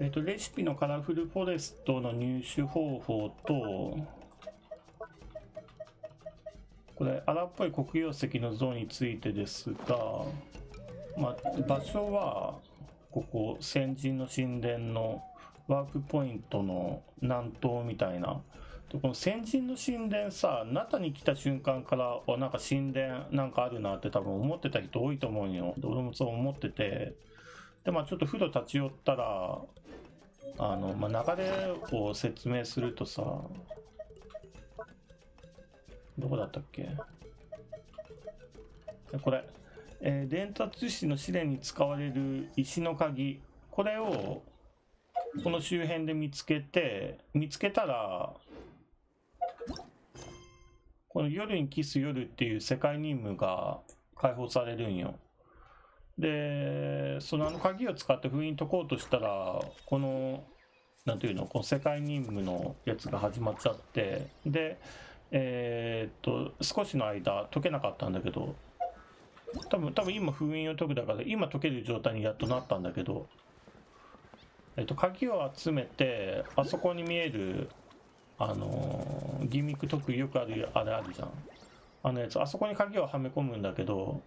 えっ、と、レシピのカラフルフォレストの入手方法と、これ、荒っぽい黒曜石の像についてですが、まあ、場所は、ここ、先人の神殿のワークポイントの南東みたいな。この先人の神殿さ、中に来た瞬間から、あ、なんか神殿なんかあるなって多分思ってた人多いと思うよ。俺もそう思ってて。で、まあちょっと風呂立ち寄ったら、あの、まあ流れを説明するとさ、どこだったっけ？これ、えー伝達師の試練に使われる石の鍵。これを、この周辺で見つけて、見つけたら、この夜にキス夜っていう世界任務が解放されるんよ。で、そのあの鍵を使って封印解こうとしたら、この、なんていうの、この世界任務のやつが始まっちゃって、で、えーっと、少しの間解けなかったんだけど、多分、多分今封印を解くだから、今解ける状態にやっとなったんだけど、えっと、鍵を集めて、あそこに見える、あのーギミック解くよくある、あれあるじゃん。あのやつ、あそこに鍵をはめ込むんだけど、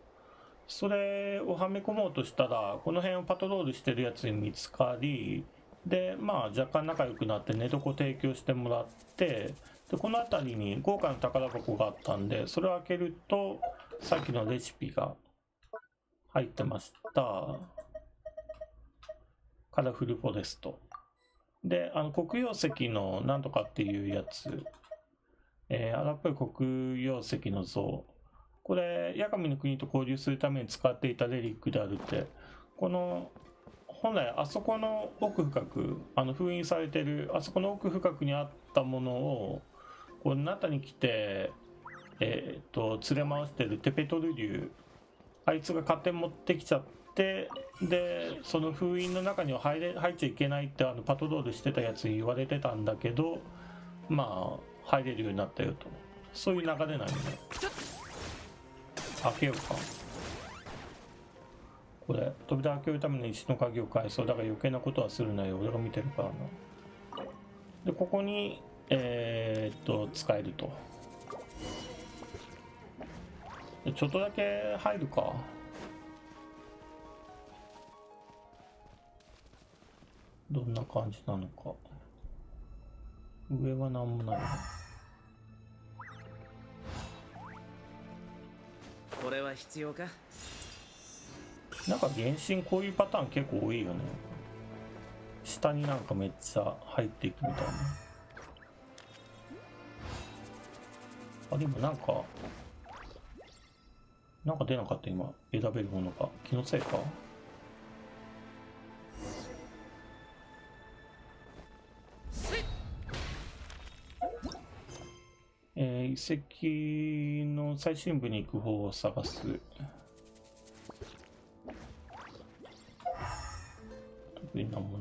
それをはめ込もうとしたら、この辺をパトロールしてるやつに見つかり、で、まあ若干仲良くなって寝床提供してもらって、で、この辺りに豪華な宝箱があったんで、それを開けると、さっきのレシピが入ってました。カラフルフォレスト。で、あの、黒曜石のなんとかっていうやつ、えー荒っぽい黒曜石の像。これ、八神の国と交流するために使っていたレリックであるって、この、本来あそこの奥深く、あの封印されてる、あそこの奥深くにあったものを、こう、中に来て、えっ、と、連れ回してるテペトル竜、あいつが勝手に持ってきちゃって、で、その封印の中には入れ、入っちゃいけないってあのパトロールしてたやつに言われてたんだけど、まあ、入れるようになったよと。そういう流れなんよね。開けようか。これ、扉開けるための石の鍵を返そう。だから余計なことはするなよ。俺が見てるからな。で、ここに、えーっと、使えると。ちょっとだけ入るか。どんな感じなのか。上は何もないこれは必要か？なんか原神こういうパターン結構多いよね。下になんかめっちゃ入っていくみたいな。あ、でもなんか、なんか出なかった今。選べるものが。気のせいか？遺跡の最深部に行く方を探す。特に何も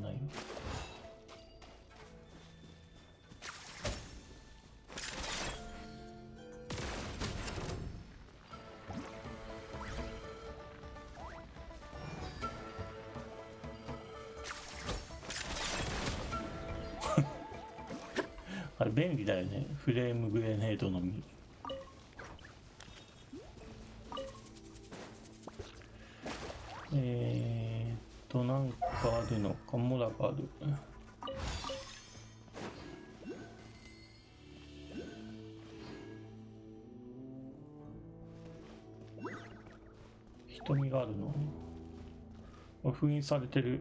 れ便利だよね。フレームグレネードのみ。えーっと、なんかあるのか、モラがある。瞳があるの？封印されてる。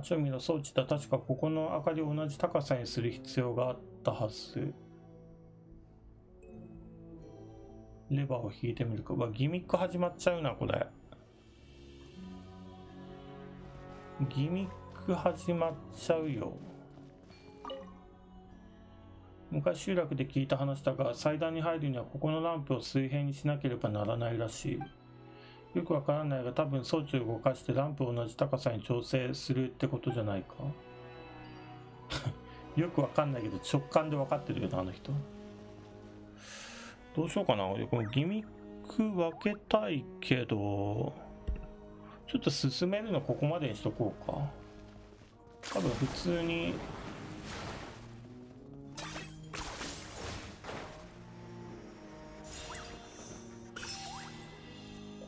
ちを見ろ、装置だ。確かここの明かりを同じ高さにする必要があったはず。レバーを引いてみるか。うわ、ギミック始まっちゃうな、これ。ギミック始まっちゃうよ。昔集落で聞いた話だが、祭壇に入るにはここのランプを水平にしなければならないらしい。よくわからないが多分装置を動かしてランプを同じ高さに調整するってことじゃないか？よくわかんないけど直感でわかってるよなあの人。どうしようかな。俺このギミック分けたいけどちょっと進めるのここまでにしとこうか。多分普通に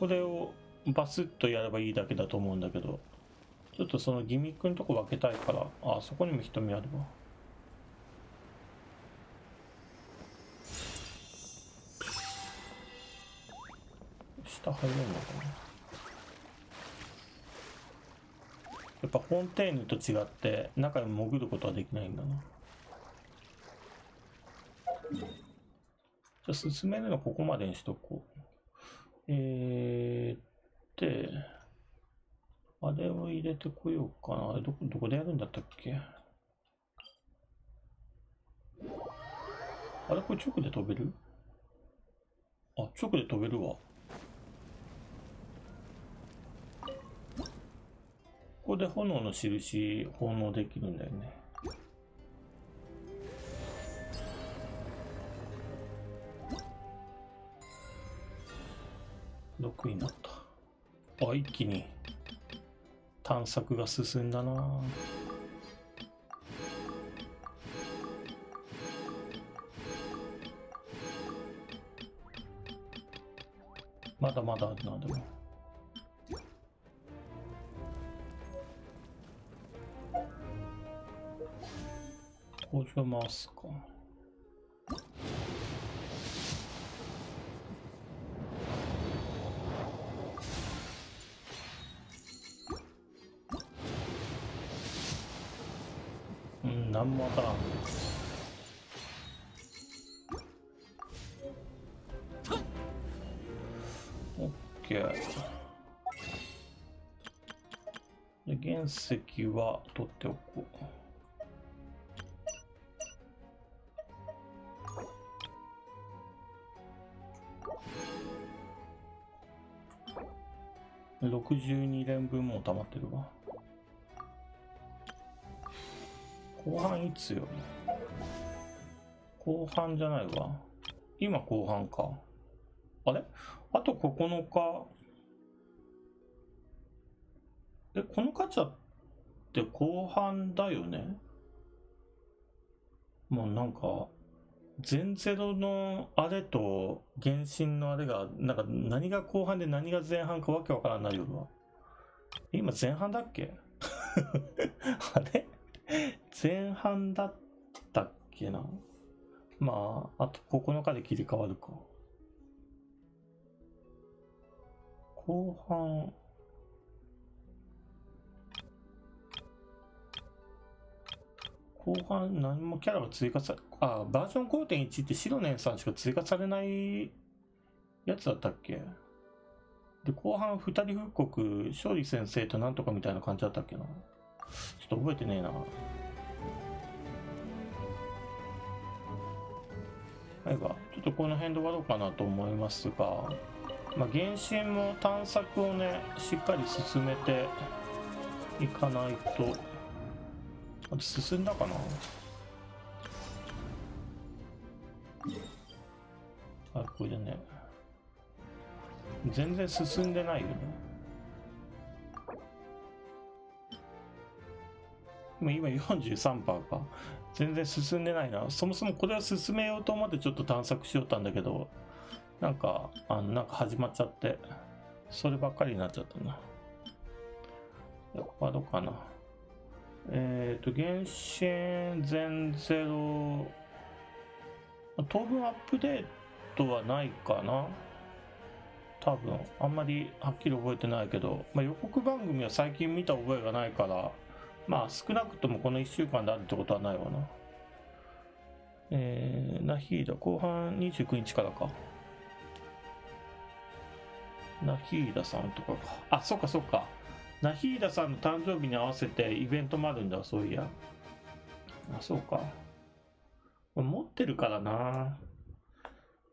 これをバスッとやればいいだけだと思うんだけどちょっとそのギミックのとこ分けたいからあそこにも瞳あるわ。下入れるのかな。やっぱフォンテーヌと違って中に潜ることはできないんだな。じゃあ進めるのここまでにしとこう。えー、で、あれを入れてこようかな。どこ、どこでやるんだったっけ？あれこれ直で飛べる？あ、直で飛べるわ。ここで炎の印奉納できるんだよね。6になった。あ一気に。探索が進んだな。まだまだあるなでも。工場回すか。何もわからん。オッケー。で原石は取っておこう。62連分も溜まってるわ。後半いつよ？後半じゃないわ。今後半か。あれ？あと9日。え、このカチャって後半だよね？もうなんか、全ゼロのあれと原神のあれが、なんか何が後半で何が前半かわけわからんなるよわ。今前半だっけ？あれ？前半だったっけな？まあ、あと9日で切り替わるか。後半、後半何もキャラが追加さ、あ、バージョン5.1って白年さんしか追加されないやつだったっけ？で、後半二人復刻、勝利先生となんとかみたいな感じだったっけな？ちょっと覚えてねえな。はいが、ちょっとこの辺で終わろうかなと思いますが、まあ、原神も探索をね、しっかり進めていかないと、あと進んだかな？あ、これでね、全然進んでないよね。も今43%か？全然進んでないな。そもそもこれを進めようと思ってちょっと探索しよったんだけど、なんか、あの、なんか始まっちゃって、そればっかりになっちゃったな。ここはどうかな。えっ、ー、と、原神全ゼロ、当分アップデートはないかな。多分、あんまりはっきり覚えてないけど、まあ、予告番組は最近見た覚えがないから、まあ少なくともこの1週間であるってことはないわな。えー、ナヒーダ、後半29日からか。ナヒーダさんとかか。あ、そっかそっか。ナヒーダさんの誕生日に合わせてイベントもあるんだ、そういや。あ、そうか。持ってるからな。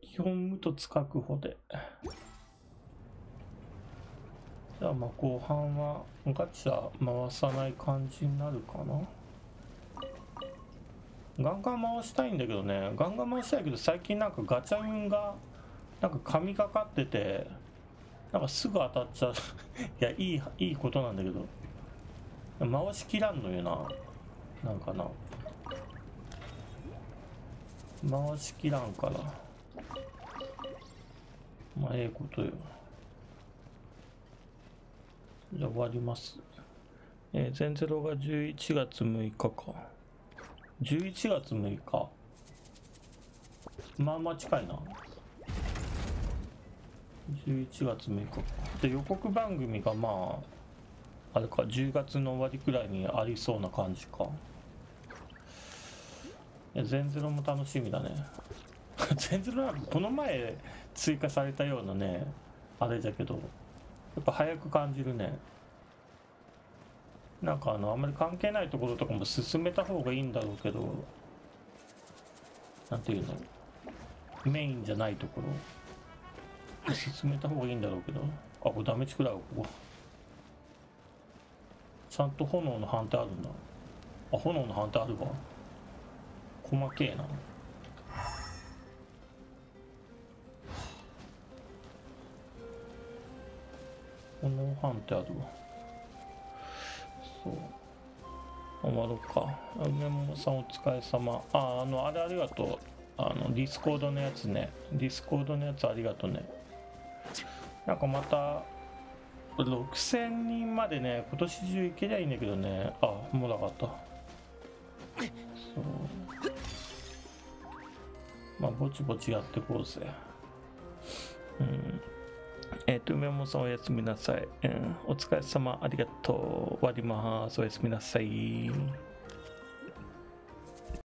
基本無凸確保で。じゃあまあ後半はガチャ回さない感じになるかな。ガンガン回したいんだけどね。ガンガン回したいけど最近なんかガチャ運がなんか神がかっててなんかすぐ当たっちゃう。いやいいいいことなんだけど。回しきらんのよな。なんかな。回しきらんから。まあええことよ。じゃ終わります。えー、全ゼロが11月6日か。11月6日。まあまあ近いな。11月6日か。で予告番組がまああれか10月の終わりくらいにありそうな感じか。全ゼロも楽しみだね。全ゼロはこの前追加されたようなねあれだけど。やっぱ早く感じるね。なんかあのあんまり関係ないところとかも進めた方がいいんだろうけどなんていうの？メインじゃないところ。進めた方がいいんだろうけど。あこれダメチクだここ。ちゃんと炎の判定あるんだあ炎の判定あるわ。細けえな。炎判定あるわ。そう。終わろうか梅本さんお疲れ様。ああのあれありがとう。あのディスコードのやつね。ディスコードのやつありがとうね。なんかまた6000人までね今年中行けりゃいいんだけどね。あもうなかった。そう。まあぼちぼちやってこうぜ。うん。えっ、と、梅本さんおやすみなさい、うん。お疲れ様、ありがとう。終わります。おやすみなさい。